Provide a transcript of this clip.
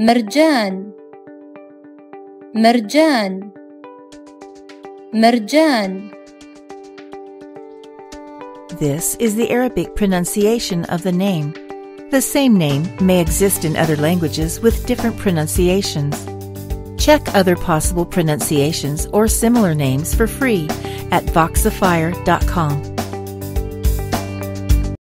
مرجان مرجان مرجان This is the Arabic pronunciation of the name. The same name may exist in other languages with different pronunciations. Check other possible pronunciations or similar names for free at voxifier.com.